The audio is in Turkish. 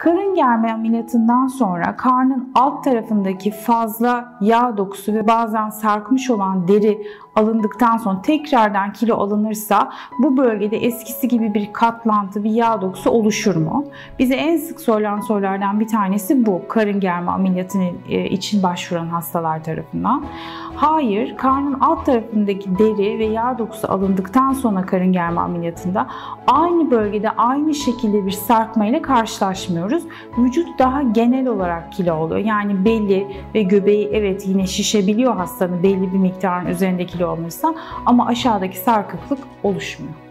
Karın germe ameliyatından sonra karnın alt tarafındaki fazla yağ dokusu ve bazen sarkmış olan deri alındıktan sonra tekrardan kilo alınırsa bu bölgede eskisi gibi bir katlantı, bir yağ dokusu oluşur mu? Bize en sık sorulan sorulardan bir tanesi bu. Karın germe ameliyatı e, için başvuran hastalar tarafından. Hayır, karnın alt tarafındaki deri ve yağ dokusu alındıktan sonra karın germe ameliyatında aynı bölgede aynı şekilde bir sarkma ile karşılaşmıyoruz. Vücut daha genel olarak kilo oluyor. Yani belli ve göbeği evet yine şişebiliyor hastanın belli bir miktarın üzerinde kilo alınırsa ama aşağıdaki sarkıklık oluşmuyor.